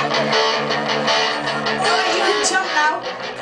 Oh, you can jump now.